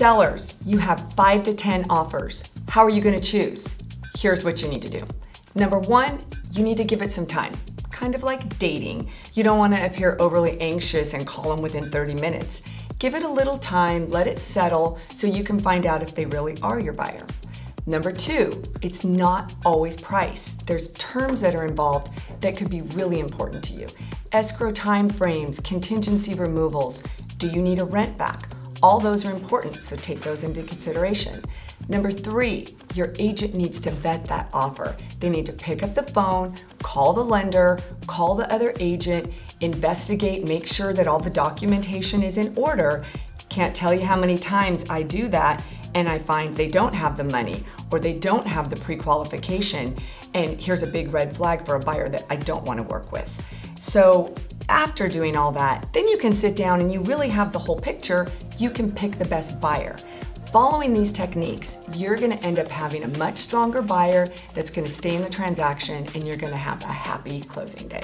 Sellers, you have five to 10 offers. How are you gonna choose? Here's what you need to do. Number one, you need to give it some time, kind of like dating. You don't wanna appear overly anxious and call them within 30 minutes. Give it a little time, let it settle so you can find out if they really are your buyer. Number two, it's not always price. There's terms that are involved that could be really important to you. Escrow timeframes, contingency removals, do you need a rent back? All those are important, so take those into consideration. Number three, your agent needs to vet that offer. They need to pick up the phone, call the lender, call the other agent, investigate, make sure that all the documentation is in order. Can't tell you how many times I do that and I find they don't have the money or they don't have the pre-qualification and here's a big red flag for a buyer that I don't want to work with. So after doing all that, then you can sit down and you really have the whole picture. You can pick the best buyer. Following these techniques, you're gonna end up having a much stronger buyer that's gonna stay in the transaction and you're gonna have a happy closing day.